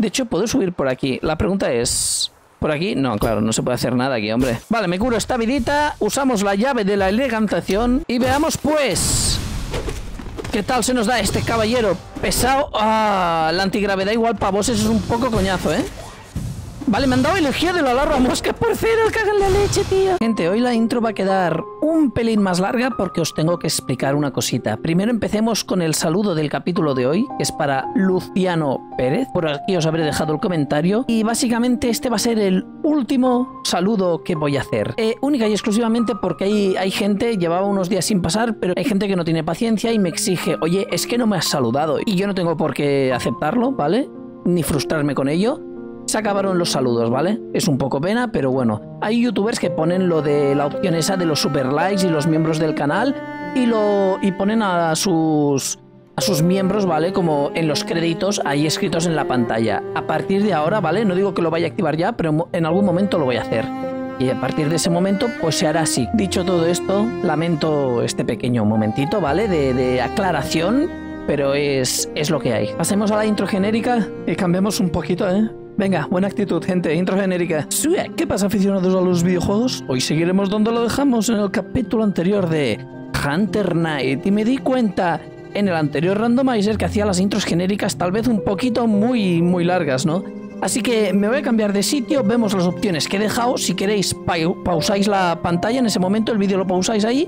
De hecho, puedo subir por aquí. La pregunta es... ¿Por aquí? No, claro, no se puede hacer nada aquí, hombre. Vale, me curo esta vidita, usamos la llave de la elegantación y veamos, pues... ¿Qué tal se nos da este caballero pesado? Ah, la antigravedad igual para vos es un poco coñazo, ¿eh? Vale, me han dado energía de la larva mosca por cero, cagan la leche, tío. Gente, hoy la intro va a quedar un pelín más larga porque os tengo que explicar una cosita. Primero empecemos con el saludo del capítulo de hoy, que es para Luciano Pérez. Por aquí os habré dejado el comentario. Y básicamente este va a ser el último saludo que voy a hacer. Eh, única y exclusivamente porque hay, hay gente, llevaba unos días sin pasar, pero hay gente que no tiene paciencia y me exige, oye, es que no me has saludado. Y yo no tengo por qué aceptarlo, ¿vale? Ni frustrarme con ello se acabaron los saludos, ¿vale? Es un poco pena, pero bueno. Hay youtubers que ponen lo de la opción esa de los super likes y los miembros del canal y lo y ponen a sus a sus miembros, ¿vale? Como en los créditos ahí escritos en la pantalla. A partir de ahora, ¿vale? No digo que lo vaya a activar ya, pero en algún momento lo voy a hacer. Y a partir de ese momento, pues se hará así. Dicho todo esto, lamento este pequeño momentito, ¿vale? De, de aclaración, pero es, es lo que hay. Pasemos a la intro genérica y cambiemos un poquito, ¿eh? Venga, buena actitud, gente. Intro genérica. ¿Qué pasa, aficionados a los videojuegos? Hoy seguiremos donde lo dejamos en el capítulo anterior de Hunter Knight. Y me di cuenta en el anterior randomizer que hacía las intros genéricas tal vez un poquito muy, muy largas, ¿no? Así que me voy a cambiar de sitio, vemos las opciones que he dejado. Si queréis, pausáis la pantalla en ese momento, el vídeo lo pausáis ahí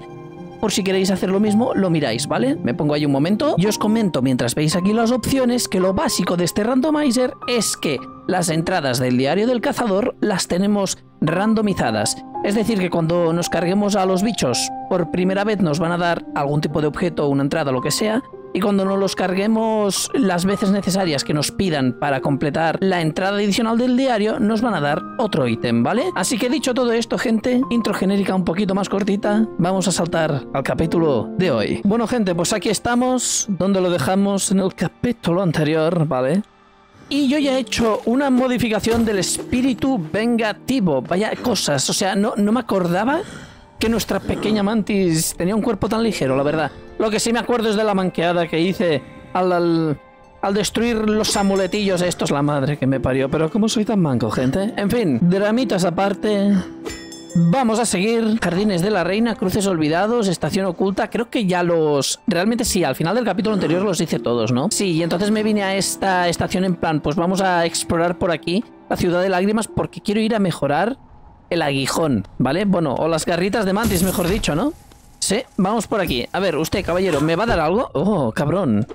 por si queréis hacer lo mismo, lo miráis, ¿vale? Me pongo ahí un momento y os comento mientras veis aquí las opciones que lo básico de este randomizer es que las entradas del diario del cazador las tenemos randomizadas. Es decir, que cuando nos carguemos a los bichos por primera vez nos van a dar algún tipo de objeto, una entrada, lo que sea, y cuando nos los carguemos las veces necesarias que nos pidan para completar la entrada adicional del diario, nos van a dar otro ítem, ¿vale? Así que dicho todo esto, gente, intro genérica un poquito más cortita, vamos a saltar al capítulo de hoy. Bueno, gente, pues aquí estamos, donde lo dejamos en el capítulo anterior, ¿vale? Y yo ya he hecho una modificación del espíritu vengativo. Vaya cosas, o sea, no, no me acordaba que nuestra pequeña mantis tenía un cuerpo tan ligero, la verdad. Lo que sí me acuerdo es de la manqueada que hice al, al, destruir los amuletillos estos, la madre que me parió. Pero ¿cómo soy tan manco, gente? En fin, dramitas aparte... Vamos a seguir. Jardines de la Reina, Cruces Olvidados, Estación Oculta. Creo que ya los... Realmente sí, al final del capítulo anterior los hice todos, ¿no? Sí, y entonces me vine a esta estación en plan, pues vamos a explorar por aquí la Ciudad de Lágrimas porque quiero ir a mejorar el aguijón, ¿vale? Bueno, o las garritas de mantis, mejor dicho, ¿no? Sí, vamos por aquí. A ver, usted, caballero, ¿me va a dar algo? Oh, cabrón.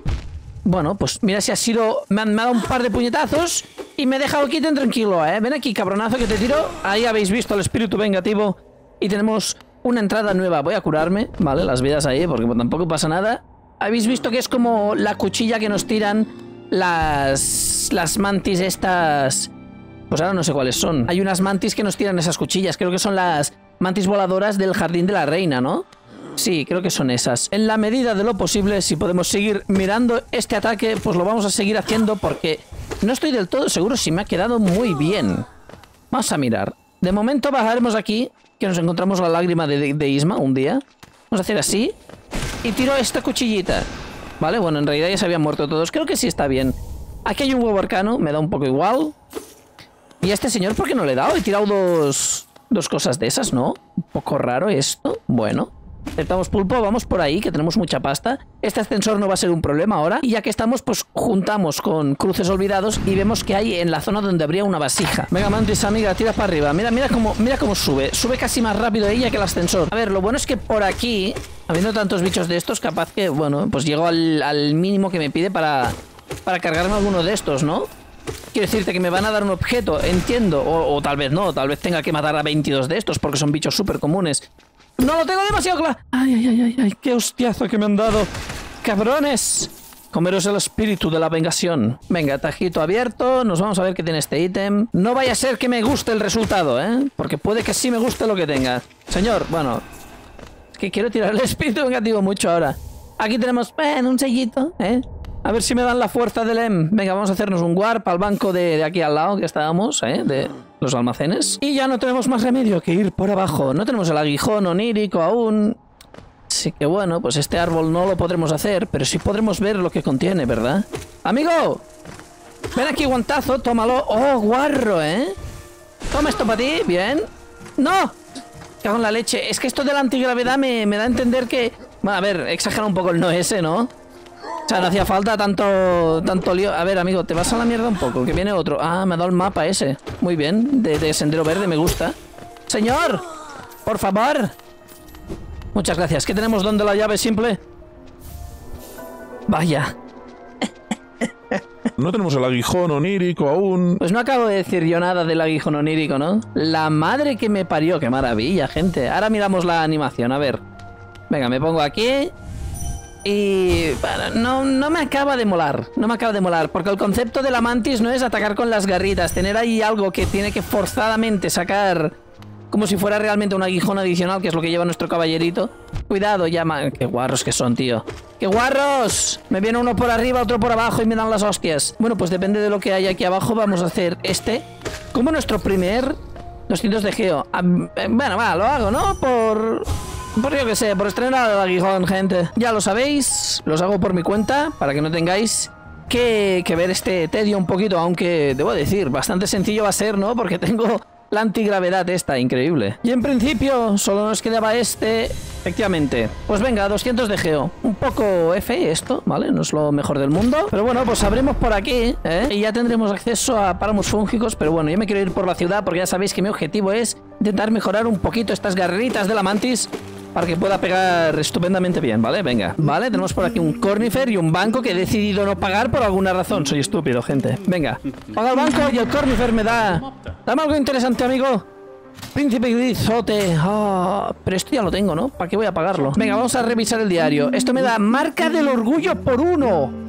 Bueno, pues mira si ha sido... Me han dado un par de puñetazos y me he dejado aquí tan tranquilo, ¿eh? Ven aquí, cabronazo, que te tiro. Ahí habéis visto el espíritu vengativo. Y tenemos una entrada nueva. Voy a curarme, ¿vale? Las vidas ahí, porque tampoco pasa nada. Habéis visto que es como la cuchilla que nos tiran las... Las mantis estas pues ahora no sé cuáles son. Hay unas mantis que nos tiran esas cuchillas. Creo que son las mantis voladoras del jardín de la reina, ¿no? Sí, creo que son esas. En la medida de lo posible, si podemos seguir mirando este ataque, pues lo vamos a seguir haciendo porque no estoy del todo seguro si me ha quedado muy bien. Vamos a mirar. De momento bajaremos aquí, que nos encontramos la lágrima de, Isma un día. Vamos a hacer así. Y tiro esta cuchillita. Vale, bueno, en realidad ya se habían muerto todos. Creo que sí está bien. Aquí hay un huevo arcano, me da un poco igual. ¿Y a este señor por qué no le he dado? He tirado dos, dos cosas de esas, ¿no? Un poco raro esto. Bueno. Aceptamos pulpo, vamos por ahí, que tenemos mucha pasta. Este ascensor no va a ser un problema ahora. Y ya que estamos, pues juntamos con cruces olvidados y vemos que hay en la zona donde habría una vasija. Venga, Mantis, amiga, tira para arriba. Mira, mira cómo, mira cómo sube. Sube casi más rápido ella que el ascensor. A ver, lo bueno es que por aquí, habiendo tantos bichos de estos, capaz que, bueno, pues llego al, mínimo que me pide para, para cargarme alguno de estos, ¿no? Quiero decirte que me van a dar un objeto, entiendo. O, tal vez no, tal vez tenga que matar a 22 de estos porque son bichos súper comunes. ¡No lo tengo demasiado! ¡Ay, ay, ay, ay! ay ¡Qué hostiazo que me han dado! ¡Cabrones! Comeros el espíritu de la vengación. Venga, tajito abierto. Nos vamos a ver qué tiene este ítem. No vaya a ser que me guste el resultado, ¿eh? Porque puede que sí me guste lo que tenga. Señor, bueno. Es que quiero tirar el espíritu vengativo mucho ahora. Aquí tenemos, bueno, un sellito, ¿eh? A ver si me dan la fuerza del EM. Venga, vamos a hacernos un warp al banco de, aquí al lado que estábamos, ¿eh? De los almacenes. Y ya no tenemos más remedio que ir por abajo. No tenemos el aguijón onírico aún. Así que bueno, pues este árbol no lo podremos hacer, pero sí podremos ver lo que contiene, ¿verdad? ¡Amigo! Ven aquí, guantazo, tómalo. Oh, guarro, ¿eh? Toma esto para ti, bien. ¡No! Cago en la leche. Es que esto de la antigravedad me, me da a entender que... Bueno, a ver, exagera un poco el no ese, ¿no? O sea, no hacía falta tanto tanto lío. A ver, amigo, te vas a la mierda un poco, que viene otro. Ah, me ha dado el mapa ese. Muy bien, de, de Sendero Verde, me gusta. Señor, por favor. Muchas gracias. ¿Qué tenemos donde la llave simple? Vaya. No tenemos el aguijón onírico aún. Pues no acabo de decir yo nada del aguijón onírico, ¿no? La madre que me parió, qué maravilla, gente. Ahora miramos la animación, a ver. Venga, me pongo aquí. Y no, no me acaba de molar, no me acaba de molar, porque el concepto de la mantis no es atacar con las garritas, tener ahí algo que tiene que forzadamente sacar como si fuera realmente un aguijón adicional, que es lo que lleva nuestro caballerito. Cuidado, llama. Qué guarros que son, tío. ¡Qué guarros! Me viene uno por arriba, otro por abajo y me dan las hostias. Bueno, pues depende de lo que hay aquí abajo, vamos a hacer este. Como nuestro primer 200 de geo. Eh, bueno, va, lo hago, ¿no? Por... Por yo que sé, por estrenar el aguijón, gente. Ya lo sabéis, los hago por mi cuenta, para que no tengáis que, que ver este tedio un poquito, aunque debo decir, bastante sencillo va a ser, ¿no? Porque tengo la antigravedad esta, increíble. Y en principio solo nos quedaba este, efectivamente. Pues venga, 200 de geo. Un poco F esto, ¿vale? No es lo mejor del mundo. Pero bueno, pues abrimos por aquí, ¿eh? Y ya tendremos acceso a páramos fúngicos. Pero bueno, yo me quiero ir por la ciudad porque ya sabéis que mi objetivo es intentar mejorar un poquito estas garritas de la mantis para que pueda pegar estupendamente bien, ¿vale? Venga, ¿vale? Tenemos por aquí un cornifer y un banco que he decidido no pagar por alguna razón. Soy estúpido, gente. Venga, paga el banco y el cornifer me da... Dame algo interesante, amigo. Príncipe Grizote. Ah, pero esto ya lo tengo, ¿no? ¿Para qué voy a pagarlo? Venga, vamos a revisar el diario. Esto me da marca del orgullo por uno.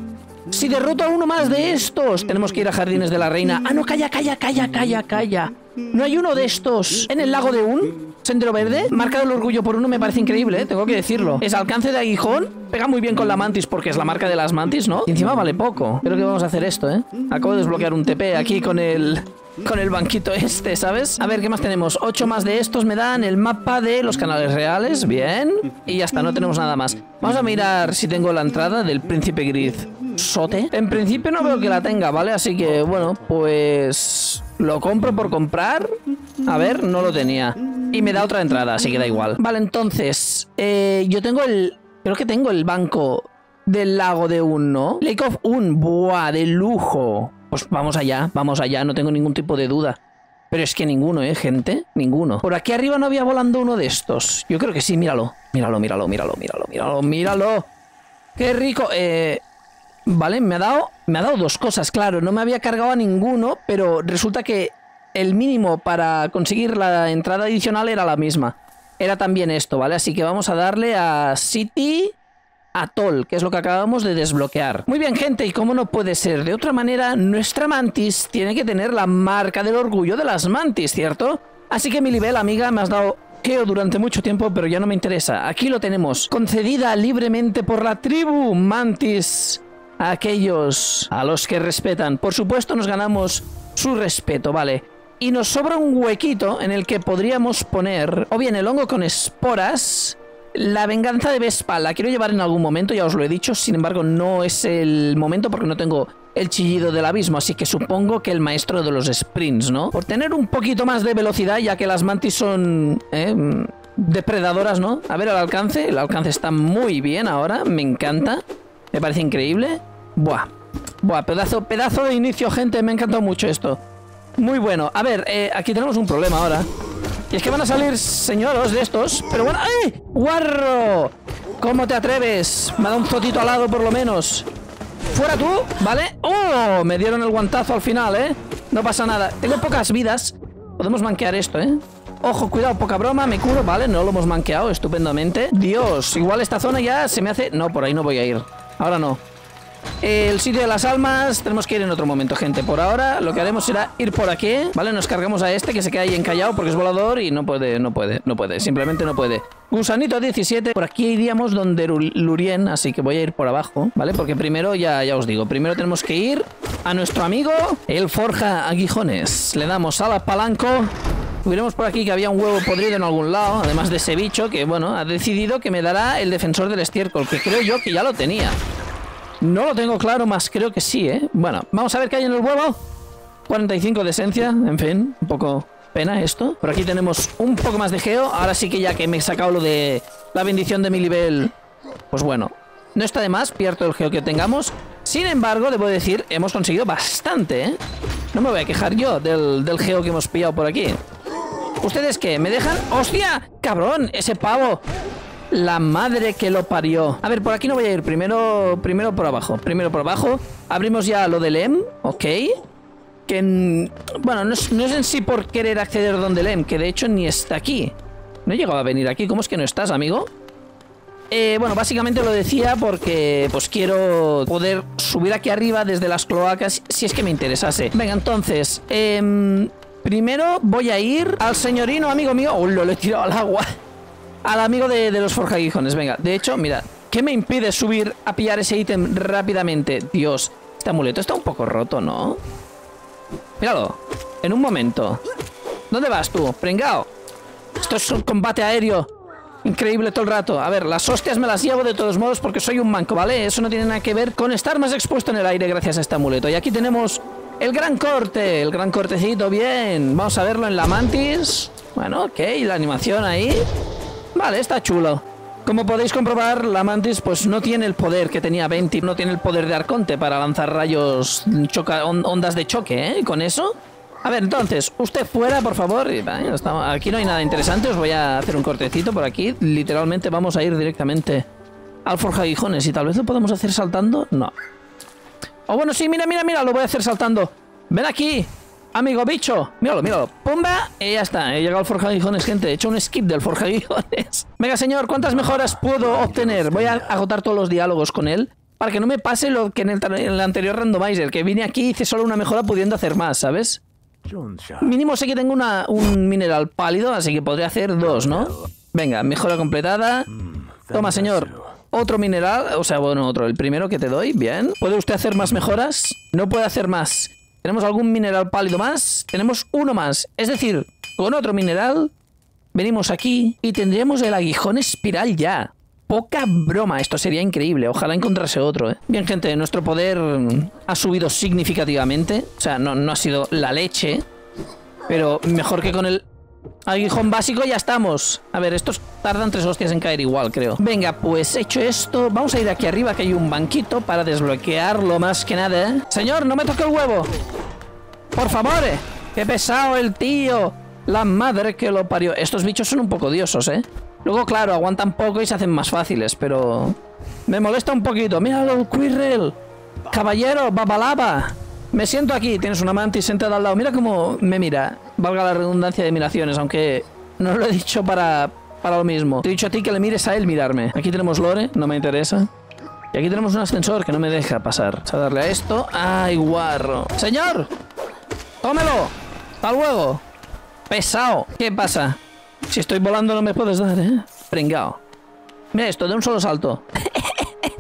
Si derroto a uno más de estos, tenemos que ir a Jardines de la Reina. Ah, no, calla, calla, calla, calla, calla. ¿No hay uno de estos en el lago de Un? Sendero Verde, marca del orgullo por uno me parece increíble, ¿eh? tengo que decirlo. Es alcance de aguijón, pega muy bien con la mantis porque es la marca de las mantis, ¿no? Y encima vale poco. Creo que vamos a hacer esto, ¿eh? Acabo de desbloquear un TP aquí con el con el banquito este, ¿sabes? A ver, ¿qué más tenemos? Ocho más de estos me dan el mapa de los canales reales, bien. Y ya está, no tenemos nada más. Vamos a mirar si tengo la entrada del Príncipe Gris Sote. En principio no veo que la tenga, ¿vale? Así que, bueno, pues... ¿Lo compro por comprar? A ver, no lo tenía. Y me da otra entrada, así que da igual. Vale, entonces, eh, yo tengo el... Creo que tengo el banco del lago de Un, ¿no? Lake of Un, buah, de lujo. Pues vamos allá, vamos allá, no tengo ningún tipo de duda. Pero es que ninguno, ¿eh, gente? Ninguno. Por aquí arriba no había volando uno de estos. Yo creo que sí, míralo. Míralo, míralo, míralo, míralo, míralo, míralo. ¡Qué rico! Eh... Vale, me ha dado... Me ha dado dos cosas, claro. No me había cargado a ninguno, pero resulta que el mínimo para conseguir la entrada adicional era la misma. Era también esto, ¿vale? Así que vamos a darle a City Atoll, que es lo que acabamos de desbloquear. Muy bien, gente, y como no puede ser de otra manera, nuestra mantis tiene que tener la marca del orgullo de las mantis, ¿cierto? Así que mi nivel, amiga, me has dado Keo durante mucho tiempo, pero ya no me interesa. Aquí lo tenemos, concedida libremente por la tribu Mantis a aquellos a los que respetan. Por supuesto nos ganamos su respeto, ¿vale? Y nos sobra un huequito en el que podríamos poner o bien el hongo con esporas la venganza de Vespa la quiero llevar en algún momento, ya os lo he dicho, sin embargo no es el momento porque no tengo el chillido del abismo, así que supongo que el maestro de los sprints, ¿no? Por tener un poquito más de velocidad, ya que las mantis son ¿eh? depredadoras, ¿no? A ver el alcance, el alcance está muy bien ahora, me encanta, me parece increíble. Buah, buah, pedazo, pedazo de inicio, gente, me ha encantado mucho esto. Muy bueno. A ver, eh, aquí tenemos un problema ahora. Y es que van a salir señoros de estos. Pero bueno, ¡ay! ¡Guarro! ¿Cómo te atreves? Me ha dado un zotito al lado por lo menos. Fuera tú, ¿vale? ¡Oh! Me dieron el guantazo al final, ¿eh? No pasa nada. Tengo pocas vidas. Podemos manquear esto, ¿eh? Ojo, cuidado, poca broma, me curo, ¿vale? No lo hemos manqueado estupendamente. Dios, igual esta zona ya se me hace... No, por ahí no voy a ir. Ahora no. El sitio de las almas tenemos que ir en otro momento, gente. Por ahora lo que haremos será ir por aquí, ¿vale? Nos cargamos a este que se queda ahí encallado porque es volador y no puede, no puede, no puede. Simplemente no puede. Gusanito 17, por aquí iríamos donde Lurien, así que voy a ir por abajo, ¿vale? Porque primero, ya, ya os digo, primero tenemos que ir a nuestro amigo, el Forja Aguijones. Le damos a la palanco. Hubiéramos por aquí que había un huevo podrido en algún lado, además de ese bicho que, bueno, ha decidido que me dará el defensor del estiércol, que creo yo que ya lo tenía. No lo tengo claro, más creo que sí, ¿eh? Bueno, vamos a ver qué hay en el huevo. 45 de esencia, en fin, un poco pena esto. Por aquí tenemos un poco más de geo. Ahora sí que ya que me he sacado lo de la bendición de mi nivel, pues bueno, no está de más, pierdo el geo que tengamos. Sin embargo, debo decir, hemos conseguido bastante, ¿eh? No me voy a quejar yo del geo que hemos pillado por aquí. ¿Ustedes qué? ¿Me dejan? ¡Hostia! ¡Cabrón! Ese pavo. La madre que lo parió. A ver, por aquí no voy a ir. Primero, primero por abajo. Primero por abajo. Abrimos ya lo del EM. Ok. Que, bueno, no es, no es en sí por querer acceder donde el EM, que de hecho ni está aquí. No he llegado a venir aquí. ¿Cómo es que no estás, amigo? Eh, bueno, básicamente lo decía porque pues quiero poder subir aquí arriba desde las cloacas si es que me interesase. Venga, entonces, eh, primero voy a ir al señorino amigo mío. ¡Oh, lo he tirado al agua! Al amigo de, de los forjaguijones. Venga, de hecho, mira, ¿qué me impide subir a pillar ese ítem rápidamente? Dios, este amuleto está un poco roto, ¿no? Míralo, en un momento. ¿Dónde vas tú? Pringao. Esto es un combate aéreo. Increíble todo el rato. A ver, las hostias me las llevo de todos modos porque soy un manco, ¿vale? Eso no tiene nada que ver con estar más expuesto en el aire gracias a este amuleto. Y aquí tenemos el gran corte, el gran cortecito, bien. Vamos a verlo en la mantis. Bueno, ok, la animación ahí. Vale, está chulo. Como podéis comprobar, la mantis pues no tiene el poder que tenía Venti, no tiene el poder de Arconte para lanzar rayos, ondas de choque, ¿eh? Con eso... A ver, entonces, usted fuera, por favor. Aquí no hay nada interesante, os voy a hacer un cortecito por aquí. Literalmente vamos a ir directamente al forjaguijones y tal vez lo podemos hacer saltando. No. Oh, bueno, sí, mira, mira, mira, lo voy a hacer saltando. Ven aquí, amigo bicho. Míralo, míralo. Pumba, y ya está. He llegado al forjaguijones, gente. He hecho un skip del forjaguijones. Venga, señor, ¿cuántas mejoras puedo obtener? Voy a agotar todos los diálogos con él. Para que no me pase lo que en el, en el anterior randomizer, que vine aquí y hice solo una mejora pudiendo hacer más, ¿sabes? Mínimo sé que tengo una, un mineral pálido, así que podría hacer dos, ¿no? Venga, mejora completada. Toma, señor. Otro mineral, o sea, bueno, otro, el primero que te doy, bien. ¿Puede usted hacer más mejoras? No puede hacer más. ¿Tenemos algún mineral pálido más? Tenemos uno más. Es decir, con otro mineral, venimos aquí y tendríamos el aguijón espiral ya. Poca broma, esto sería increíble. Ojalá encontrase otro, ¿eh? Bien, gente, nuestro poder ha subido significativamente. O sea, no, no ha sido la leche. Pero mejor que con el aguijón básico ya estamos. A ver, estos tardan tres hostias en caer igual, creo. Venga, pues hecho esto, vamos a ir aquí arriba que hay un banquito para desbloquearlo más que nada. ¿eh? Señor, no me toque el huevo. Por favor, eh. Qué pesado el tío. La madre que lo parió. Estos bichos son un poco odiosos, ¿eh? Luego, claro, aguantan poco y se hacen más fáciles, pero... Me molesta un Quirrell. Caballero, babalaba. Me siento aquí. Tienes una mantis sentada al lado. Mira cómo me mira. Valga la redundancia de miraciones, aunque no lo he dicho para, para lo mismo. Te he dicho a ti que le mires a él mirarme. Aquí tenemos Lore, no me interesa. Y aquí tenemos un ascensor que no me deja pasar. Vamos a darle a esto. ¡Ay, guarro! ¡Señor! ¡Tómelo! ¡Hasta luego! ¡Pesado! ¿Qué pasa? Si estoy volando no me puedes dar, ¿eh? Pringao. Mira esto, de un solo salto.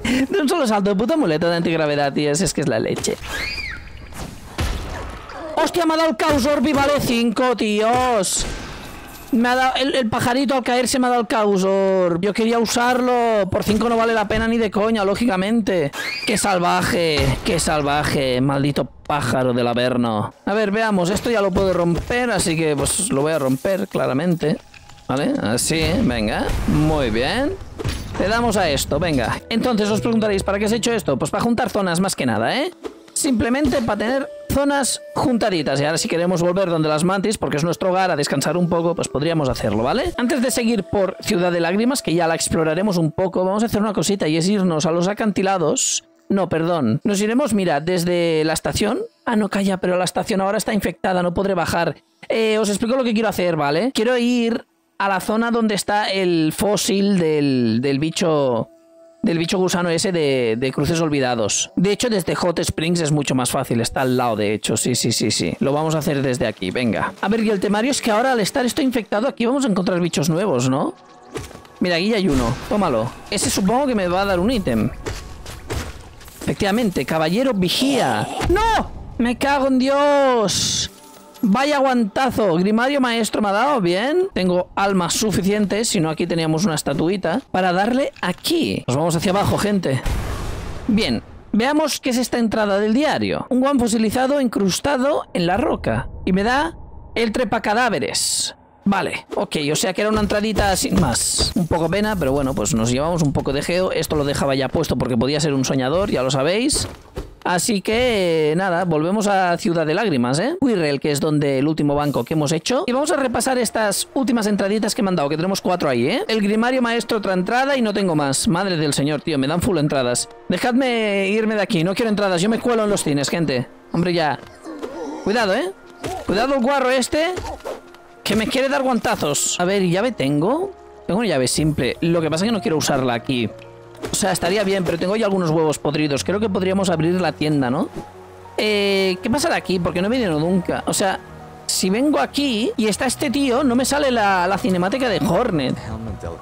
de un solo salto, puta muleta de antigravedad, tío. Es que es la leche. ¡Hostia, me ha dado el Causor Vivale 5, tíos! Me ha dado el, el, pajarito al caerse me ha dado el Causor. Yo quería usarlo. Por 5 no vale la pena ni de coña, lógicamente. ¡Qué salvaje! ¡Qué salvaje! Maldito pájaro del Averno. A ver, veamos. Esto ya lo puedo romper, así que pues lo voy a romper, claramente. ¿Vale? Así, venga. Muy bien. Le damos a esto, venga. Entonces os preguntaréis, ¿para qué has hecho esto? Pues para juntar zonas más que nada, ¿eh? Simplemente para tener zonas juntaditas. Y ahora si queremos volver donde las mantis, porque es nuestro hogar, a descansar un poco, pues podríamos hacerlo, ¿vale? Antes de seguir por Ciudad de Lágrimas, que ya la exploraremos un poco, vamos a hacer una cosita y es irnos a los acantilados. No, perdón. Nos iremos, mira, desde la estación. Ah, no, calla, pero la estación ahora está infectada, no podré bajar. Eh, os explico lo que quiero hacer, ¿vale? Quiero ir a la zona donde está el fósil del, del bicho del bicho gusano ese de, de, cruces olvidados. De hecho, desde Hot Springs es mucho más fácil. Está al lado, de hecho. Sí, sí, sí, sí. Lo vamos a hacer desde aquí. Venga. A ver, y el temario es que ahora al estar esto infectado, aquí vamos a encontrar bichos nuevos, ¿no? Mira, aquí hay uno. Tómalo. Ese supongo que me va a dar un ítem. Efectivamente, caballero vigía. ¡No! ¡Me cago en Dios! Vaya aguantazo. Grimario maestro me ha dado bien. Tengo almas suficientes, si no aquí teníamos una estatuita, para darle aquí. Nos vamos hacia abajo, gente. Bien. Veamos qué es esta entrada del diario. Un guan fosilizado incrustado en la roca. Y me da el trepacadáveres. Vale, ok, o sea que era una entradita sin más. Un poco pena, pero bueno, pues nos llevamos un poco de geo. Esto lo dejaba ya puesto porque podía ser un soñador, ya lo sabéis. Así que nada, volvemos a Ciudad de Lágrimas, ¿eh? Wirrell, que es donde el último banco que hemos hecho. Y vamos a repasar estas últimas entraditas que me han dado, que tenemos cuatro ahí, ¿eh? El grimario maestro, otra entrada y no tengo más. Madre del señor, tío, me dan full entradas. Dejadme irme de aquí, no quiero entradas, yo me cuelo en los cines, gente. Hombre, ya. Cuidado, ¿eh? Cuidado el guarro este, que me quiere dar guantazos. A ver, ¿llave tengo? Tengo una llave simple. Lo que pasa es que no quiero usarla aquí. O sea, estaría bien, pero tengo ya algunos huevos podridos. Creo que podríamos abrir la tienda, ¿no? Eh, ¿Qué pasa de aquí? Porque no he venido nunca. O sea, si vengo aquí y está este tío, no me sale la, la cinemática de Hornet.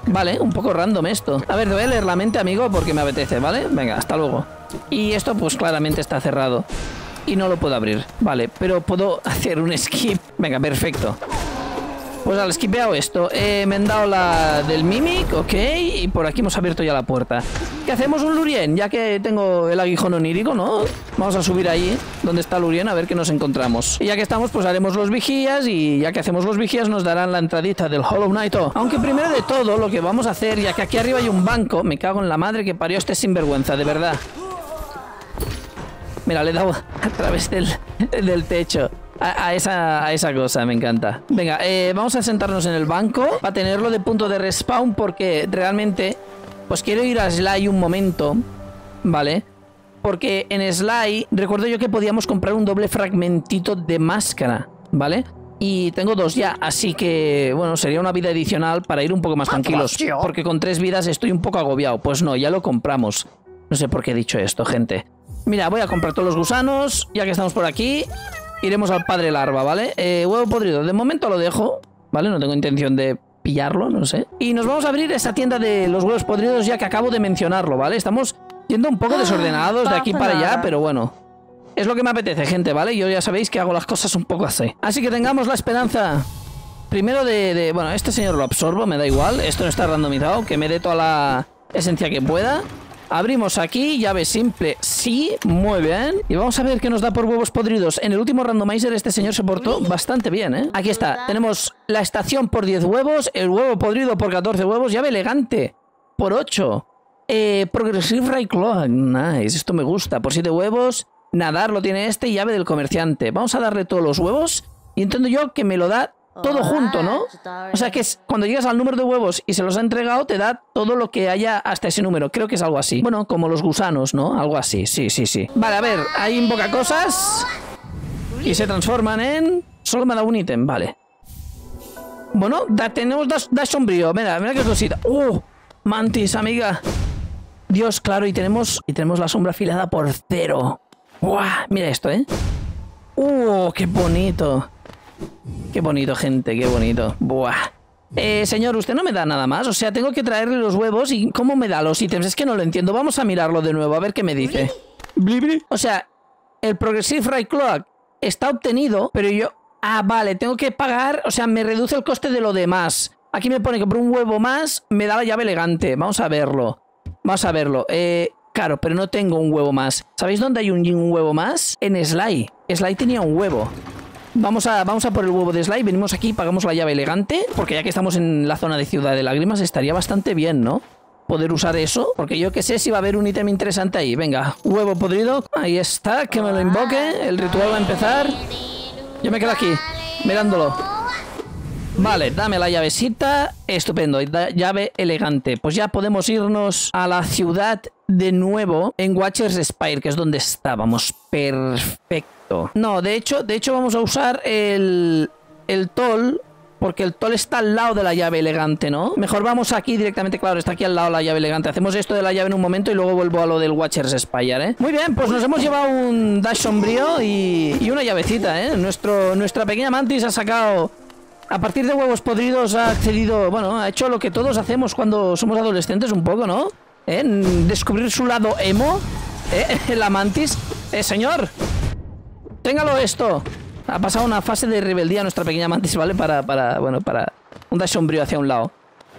Vale, un poco random esto. A ver, voy a leer la mente, amigo, porque me apetece, ¿vale? Venga, hasta luego. Y esto, pues claramente está cerrado. Y no lo puedo abrir. Vale, pero puedo hacer un skip. Venga, perfecto. Pues al skipeado esto. Eh, me han dado la del Mimic, ok. Y por aquí hemos abierto ya la puerta. ¿Qué hacemos un Lurien? Ya que tengo el aguijón onírico, ¿no? Vamos a subir ahí, donde está Lurien, a ver qué nos encontramos. Y ya que estamos, pues haremos los vigías. Y ya que hacemos los vigías, nos darán la entradita del Hollow Knight. Aunque primero de todo, lo que vamos a hacer, ya que aquí arriba hay un banco, me cago en la madre que parió este sinvergüenza, de verdad. Mira, le he dado a través del, del techo. A, esa, a esa cosa, me encanta. Venga, eh, vamos a sentarnos en el banco para tenerlo de punto de respawn porque realmente, pues quiero ir a Sly un momento, ¿vale? Porque en Sly, recuerdo yo que podíamos comprar un doble fragmentito de máscara, ¿vale? Y tengo dos ya, así que, bueno, sería una vida adicional para ir un poco más tranquilos. Porque con tres vidas estoy un poco agobiado. Pues no, ya lo compramos. No sé por qué he dicho esto, gente. Mira, voy a comprar todos los gusanos, ya que estamos por aquí iremos al padre larva, ¿vale? Eh, huevo podrido, de momento lo dejo, ¿vale? No tengo intención de pillarlo, no sé. Y nos vamos a abrir esa tienda de los huevos podridos ya que acabo de mencionarlo, ¿vale? Estamos yendo un poco ah, desordenados de aquí para allá, pero bueno. Es lo que me apetece, gente, ¿vale? Yo ya sabéis que hago las cosas un poco así. Así que tengamos la esperanza Primero de, de, Bueno, este señor lo absorbo, me da igual. Esto no está randomizado. Que me dé toda la esencia que pueda. Abrimos aquí, llave simple, sí, muy bien. Y vamos a ver qué nos da por huevos podridos. En el último randomizer este señor se portó bastante bien, ¿eh? Aquí está, tenemos la estación por 10 huevos, el huevo podrido por 14 huevos, llave elegante por 8. Eh, Progressive Ray Clock, nice, esto me gusta. Por 7 huevos, nadar lo tiene este y llave del comerciante. Vamos a darle todos los huevos y entiendo yo que me lo da todo junto, ¿no? O sea que es, cuando llegas al número de huevos y se los ha entregado, te da todo lo que haya hasta ese número. Creo que es algo así. Bueno, como los gusanos, ¿no? Algo así, sí, sí, sí. Vale, a ver, ahí invoca cosas y se transforman en... Solo me da un ítem, vale. Bueno, tenemos dash, sombrío. Mira, mira qué cosita. ¡Uh! Mantis, amiga. Dios, claro, y tenemos, y tenemos la sombra afilada por cero. ¡Buah! Mira esto, ¿eh? ¡Uh! ¡Qué bonito! Qué bonito, gente, qué bonito. Buah. Eh, señor, usted no me da nada más. O sea, tengo que traerle los huevos y ¿cómo me da los ítems? Es que no lo entiendo. Vamos a mirarlo de nuevo, a ver qué me dice. O sea, el Progressive Right Clock está obtenido, pero yo... Ah, vale, tengo que pagar... O sea, me reduce el coste de lo demás. Aquí me pone que por un huevo más me da la llave elegante. Vamos a verlo. Vamos a verlo. Eh, claro, pero no tengo un huevo más. ¿Sabéis dónde hay un, un huevo más? En Sly. Sly tenía un huevo. Vamos a, vamos a por el huevo de slide. Venimos aquí, pagamos la llave elegante. Porque ya que estamos en la zona de Ciudad de Lágrimas, estaría bastante bien, ¿no? Poder usar eso. Porque yo que sé si va a haber un ítem interesante ahí. Venga, huevo podrido. Ahí está, que me lo invoque. El ritual va a empezar. Yo me quedo aquí, mirándolo. Vale, dame la llavecita. Estupendo, llave elegante. Pues ya podemos irnos a la ciudad de nuevo en Watchers Spire, que es donde estábamos. Perfecto. No, de hecho, de hecho vamos a usar el, el toll porque el toll está al lado de la llave elegante, ¿no? Mejor vamos aquí directamente, claro, está aquí al lado la llave elegante. Hacemos esto de la llave en un momento y luego vuelvo a lo del Watchers Spire, ¿eh? Muy bien, pues nos hemos llevado un dash sombrío y, y una llavecita, ¿eh? Nuestro, nuestra pequeña mantis ha sacado... A partir de huevos podridos ha accedido... Bueno, ha hecho lo que todos hacemos cuando somos adolescentes un poco, ¿no? ¿Eh? Descubrir su lado emo, ¿eh? La mantis. Eh, señor, Téngalo esto. Ha pasado una fase de rebeldía nuestra pequeña mantis, ¿vale? Para, para, bueno, para un dash sombrío hacia un lado.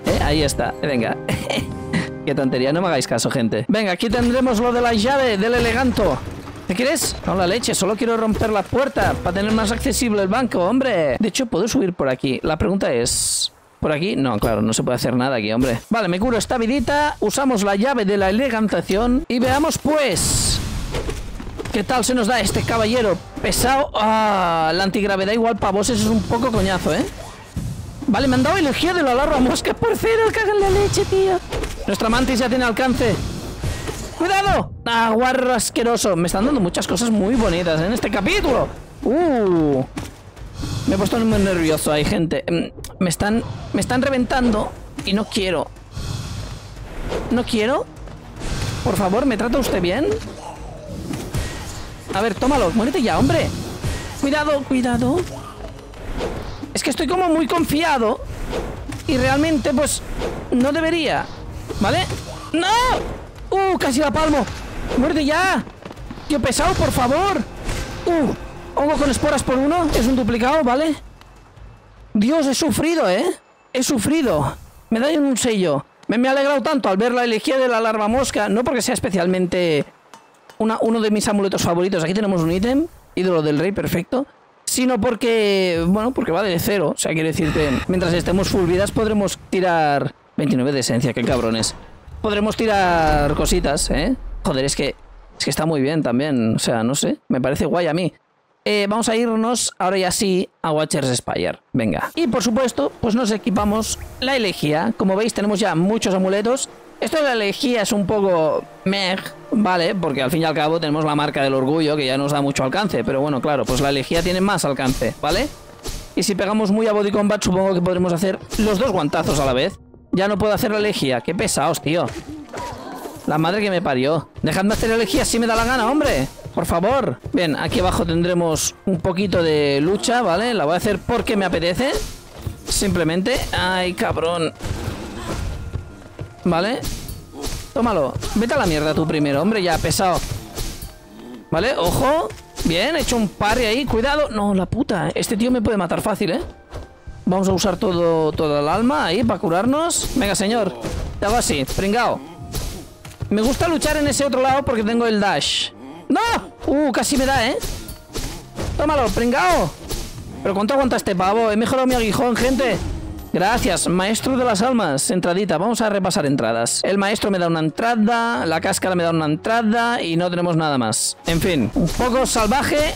¿Eh? Ahí está, venga. Qué tontería, no me hagáis caso, gente. Venga, aquí tendremos lo de la llave del eleganto. ¿Qué quieres? Con la leche, solo quiero romper la puerta para tener más accesible el banco, hombre. De hecho, puedo subir por aquí. La pregunta es... ¿Por aquí? No, claro, no se puede hacer nada aquí, hombre. Vale, me curo esta vidita, usamos la llave de la elegantación y veamos, pues... ¿Qué tal se nos da este caballero pesado? Ah, la antigravedad igual para vos es un poco coñazo, ¿eh? Vale, me han dado energía de la larva mosca por cero, cagan la leche, tío. Nuestra mantis ya tiene alcance. ¡Cuidado! ¡Ah, guarro asqueroso! Me están dando muchas cosas muy bonitas en este capítulo. ¡Uh! Me he puesto muy nervioso, hay gente. Mm, me están, me están reventando y no quiero. ¿No quiero? Por favor, ¿me trata usted bien? A ver, tómalo, muérete ya, hombre. Cuidado, cuidado. Es que estoy como muy confiado. Y realmente, pues, no debería. ¿Vale? ¡No! ¡Uh! Casi la palmo. ¡Muerte ya! Tío pesado, por favor. ¡Uh! Hongo con esporas por uno. Es un duplicado, ¿vale? Dios, he sufrido, ¿eh? He sufrido. Me da un sello. Me, me ha alegrado tanto al ver la elegía de la larva mosca. No porque sea especialmente una, uno de mis amuletos favoritos. Aquí tenemos un ítem. Ídolo del rey, perfecto. Sino porque, bueno, porque va de cero. O sea, quiere decir que mientras estemos full vidas podremos tirar... 29 de esencia, qué cabrones podremos tirar cositas, ¿eh? Joder, es que, es que está muy bien también. O sea, no sé, me parece guay a mí. Eh, vamos a irnos ahora ya sí a Watchers Spire. Venga. Y por supuesto, pues nos equipamos la elegía. Como veis, tenemos ya muchos amuletos. Esto de la elegía es un poco meh, ¿vale? Porque al fin y al cabo tenemos la marca del orgullo que ya nos da mucho alcance. Pero bueno, claro, pues la elegía tiene más alcance, ¿vale? Y si pegamos muy a body combat, supongo que podremos hacer los dos guantazos a la vez. Ya no puedo hacer la elegía. Qué pesados, tío. La madre que me parió. Dejadme hacer elegía si me da la gana, hombre. Por favor. Bien, aquí abajo tendremos un poquito de lucha, ¿vale? La voy a hacer porque me apetece. Simplemente. Ay, cabrón. ¿Vale? Tómalo. Vete a la mierda tú primero, hombre, ya, pesado. ¿Vale? Ojo. Bien, he hecho un parry ahí. Cuidado. No, la puta. Este tío me puede matar fácil, ¿eh? Vamos a usar todo, todo el alma ahí para curarnos. Venga, señor. Te hago así, pringao. Me gusta luchar en ese otro lado porque tengo el dash. ¡No! Uh, casi me da, ¿eh? Tómalo, pringao. ¿Pero cuánto aguanta este pavo? He mejorado mi aguijón, gente. Gracias, maestro de las almas. Entradita, vamos a repasar entradas. El maestro me da una entrada, la cáscara me da una entrada y no tenemos nada más. En fin, un poco salvaje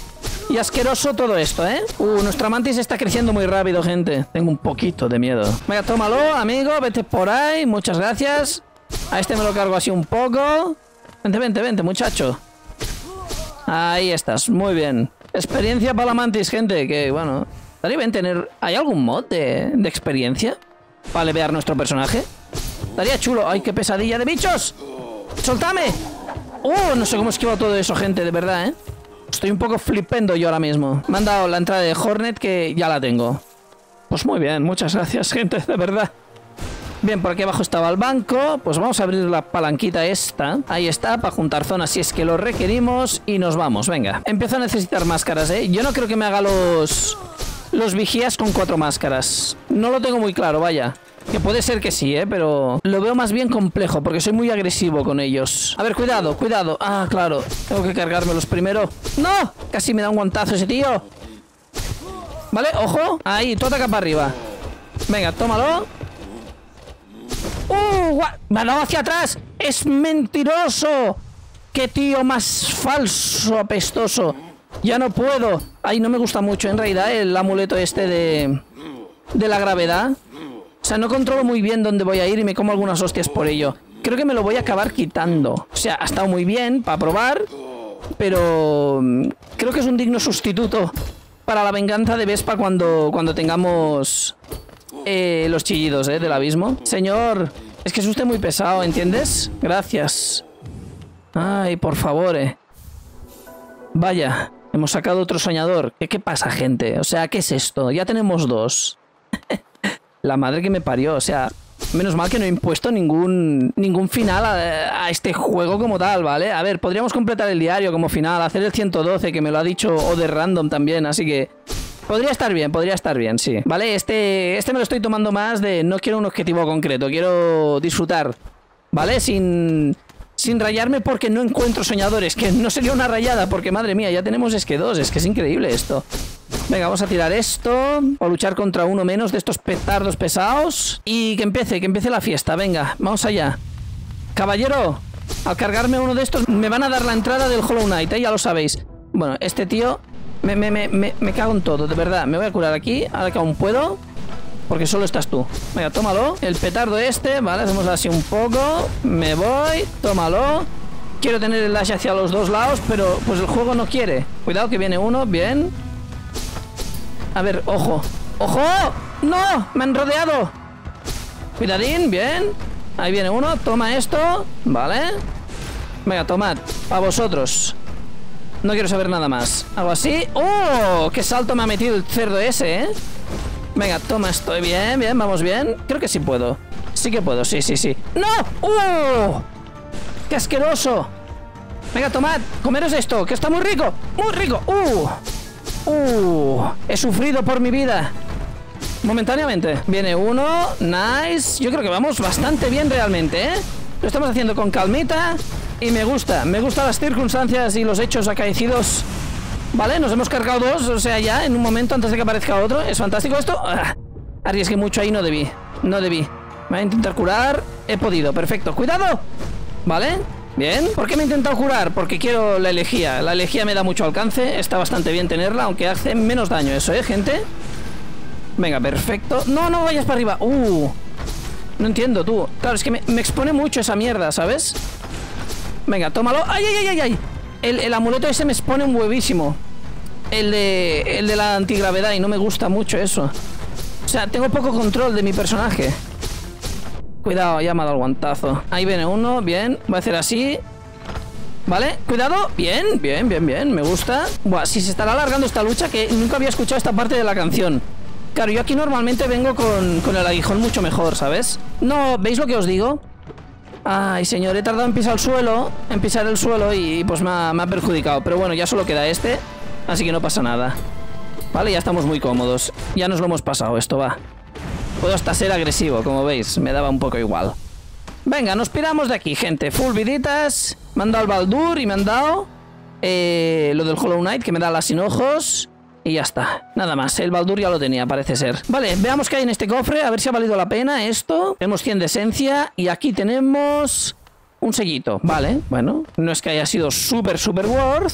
y asqueroso todo esto, ¿eh? Uh, nuestra mantis está creciendo muy rápido, gente. Tengo un poquito de miedo. Venga, tómalo, amigo. Vete por ahí. Muchas gracias. A este me lo cargo así un poco. Vente, vente, vente, muchacho. Ahí estás. Muy bien. Experiencia para la mantis, gente. Que, bueno... Bien tener... ¿Hay algún mod de, de experiencia? Para levear nuestro personaje. Estaría chulo. ¡Ay, qué pesadilla de bichos! ¡Soltame! ¡Oh! No sé cómo esquivo todo eso, gente, de verdad, ¿eh? Estoy un poco flipendo yo ahora mismo. Me han dado la entrada de Hornet que ya la tengo. Pues muy bien, muchas gracias, gente, de verdad. Bien, por aquí abajo estaba el banco. Pues vamos a abrir la palanquita esta. Ahí está, para juntar zonas si es que lo requerimos. Y nos vamos, venga. Empiezo a necesitar máscaras, ¿eh? Yo no creo que me haga los... Los vigías con cuatro máscaras. No lo tengo muy claro, vaya. Que puede ser que sí, ¿eh? Pero lo veo más bien complejo porque soy muy agresivo con ellos. A ver, cuidado, cuidado. Ah, claro. Tengo que cargármelos primero. ¡No! Casi me da un guantazo ese tío. ¿Vale? Ojo. Ahí, tú ataca para arriba. Venga, tómalo. ¡Uh! Me ha dado hacia atrás. ¡Es mentiroso! ¡Qué tío más falso, apestoso! Ya no puedo. Ay, no me gusta mucho en realidad el amuleto este de... De la gravedad. O sea, no controlo muy bien dónde voy a ir y me como algunas hostias por ello. Creo que me lo voy a acabar quitando. O sea, ha estado muy bien para probar, pero mm, creo que es un digno sustituto para la venganza de Vespa cuando, cuando tengamos eh, los chillidos eh, del abismo. Señor, es que es usted muy pesado, ¿entiendes? Gracias. Ay, por favor, eh. Vaya, hemos sacado otro soñador. ¿Qué, ¿Qué pasa, gente? O sea, ¿qué es esto? Ya tenemos dos. La madre que me parió, o sea, menos mal que no he impuesto ningún, ningún final a, este juego como tal, ¿vale? A ver, podríamos completar el diario como final, hacer el 112, que me lo ha dicho o de random también, así que... Podría estar bien, podría estar bien, sí. Vale, este, este me lo estoy tomando más de no quiero un objetivo concreto, quiero disfrutar ¿vale? Sin, sin rayarme porque no encuentro soñadores, que no sería una rayada, porque madre mía, ya tenemos es que dos, es que es increíble esto. Venga, vamos a tirar esto, o luchar contra uno menos de estos petardos pesados, y que empiece, que empiece la fiesta, venga, vamos allá. Caballero, al cargarme uno de estos me van a dar la entrada del Hollow Knight, ¿eh? ya lo sabéis. Bueno, este tío me, me, me, me, cago en todo, de verdad. Me voy a curar aquí, ahora que aún puedo. Porque solo estás tú. Venga, tómalo. El petardo este, ¿vale? Hacemos así un poco. Me voy, tómalo. Quiero tener el dash hacia los dos lados, pero pues el juego no quiere. Cuidado que viene uno, bien. A ver, ojo. ¡Ojo! ¡No! ¡Me han rodeado! Cuidadín, bien. Ahí viene uno, toma esto, ¿vale? Venga, tomad, a vosotros No quiero saber nada más Algo así, ¡oh! ¡Qué salto me ha metido el cerdo ese, eh! Venga, toma esto, bien, bien, vamos bien Creo que sí puedo, sí que puedo, sí, sí, sí ¡No! ¡Oh! ¡Qué asqueroso! Venga, tomad, comeros esto, que está muy rico ¡Muy rico! ¡Uh! ¡Uh! He sufrido por mi vida momentáneamente. Viene uno, nice. Yo creo que vamos bastante bien realmente, ¿eh? Lo estamos haciendo con calmita y me gusta. Me gustan las circunstancias y los hechos acaecidos. Vale, nos hemos cargado dos, o sea, ya en un momento antes de que aparezca otro. Es fantástico esto. Ah, arriesgué mucho ahí, no debí. No debí. voy a intentar curar. He podido, perfecto. ¡Cuidado! ¿Vale? Bien. ¿Por qué me he intentado curar? Porque quiero la elegía. La elegía me da mucho alcance. Está bastante bien tenerla, aunque hace menos daño eso, ¿eh, gente? Venga, perfecto. No, no vayas para arriba. Uh. No entiendo, tú. Claro, es que me, expone mucho esa mierda, ¿sabes? Venga, tómalo. ¡Ay, ay, ay, ay! El, el, amuleto ese me expone un huevísimo. El de, el de la antigravedad y no me gusta mucho eso. O sea, tengo poco control de mi personaje. Cuidado, ya me ha dado el guantazo. Ahí viene uno, bien. Voy a hacer así. ¿Vale? Cuidado. Bien, bien, bien, bien. Me gusta. Buah, si se estará alargando esta lucha que nunca había escuchado esta parte de la canción. Claro, yo aquí normalmente vengo con, el aguijón mucho mejor, ¿sabes? No, ¿veis lo que os digo? Ay, señor, he tardado en pisar el suelo, en pisar el suelo y pues me ha, perjudicado. Pero bueno, ya solo queda este, así que no pasa nada. Vale, ya estamos muy cómodos. Ya nos lo hemos pasado, esto va. Puedo hasta ser agresivo, como veis, me daba un poco igual. Venga, nos piramos de aquí, gente. Full viditas. Me han dado el Baldur y me han dado eh, lo del Hollow Knight, que me da las sin ojos. Y ya está. Nada más. El Baldur ya lo tenía, parece ser. Vale, veamos qué hay en este cofre. A ver si ha valido la pena esto. Tenemos 100 de esencia. Y aquí tenemos... Un sellito. Vale, bueno. No es que haya sido súper, súper worth.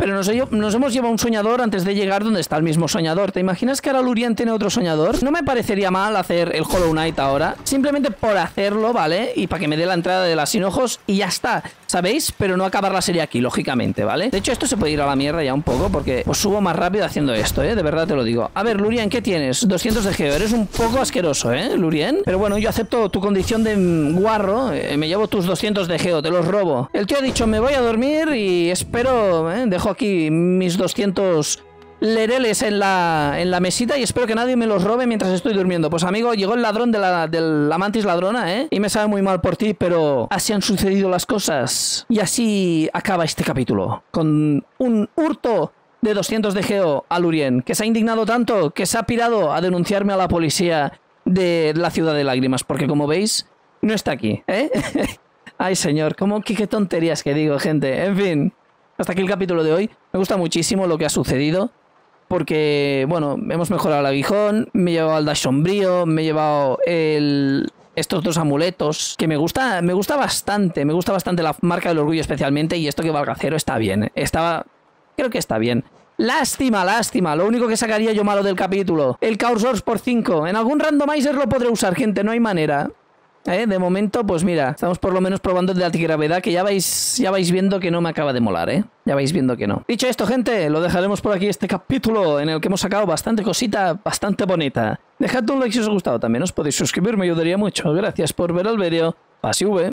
Pero nos, hemos llevado un soñador antes de llegar donde está el mismo soñador. ¿Te imaginas que ahora Lurian tiene otro soñador? No me parecería mal hacer el Hollow Knight ahora. Simplemente por hacerlo, ¿vale? Y para que me dé la entrada de las sin ojos y ya está. ¿Sabéis? Pero no acabar la serie aquí, lógicamente, ¿vale? De hecho, esto se puede ir a la mierda ya un poco porque os subo más rápido haciendo esto, ¿eh? De verdad te lo digo. A ver, Lurien, ¿qué tienes? 200 de geo. Eres un poco asqueroso, ¿eh, Lurien? Pero bueno, yo acepto tu condición de guarro. Eh, me llevo tus 200 de geo, te los robo. El tío ha dicho, me voy a dormir y espero, ¿eh? Dejo aquí mis 200 lereles en la, en la mesita y espero que nadie me los robe mientras estoy durmiendo. Pues amigo, llegó el ladrón de la, del mantis ladrona, ¿eh? Y me sabe muy mal por ti, pero así han sucedido las cosas. Y así acaba este capítulo. Con un hurto de 200 de Geo a Lurien, que se ha indignado tanto que se ha pirado a denunciarme a la policía de la ciudad de lágrimas, porque como veis, no está aquí, ¿eh? Ay, señor, ¿cómo, qué, qué tonterías que digo, gente. En fin, hasta aquí el capítulo de hoy. Me gusta muchísimo lo que ha sucedido. Porque, bueno, hemos mejorado el aguijón, me he llevado al dash sombrío, me he llevado el, estos dos amuletos, que me gusta, me gusta bastante, me gusta bastante la marca del orgullo especialmente, y esto que valga cero está bien, estaba, creo que está bien. Lástima, lástima, lo único que sacaría yo malo del capítulo, el Chaos por 5, en algún randomizer lo podré usar, gente, no hay manera. ¿Eh? De momento, pues mira, estamos por lo menos probando el de antigravedad, que ya vais, ya vais viendo que no me acaba de molar, ¿eh? Ya vais viendo que no. Dicho esto, gente, lo dejaremos por aquí este capítulo en el que hemos sacado bastante cosita, bastante bonita. Dejad un like si os ha gustado también, os podéis suscribir, me ayudaría mucho. Gracias por ver el vídeo. Pase V.